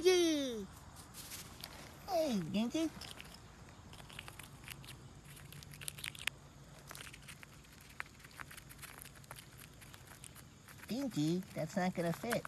Gingy! Hey, Gingy. Gingy, that's not gonna fit.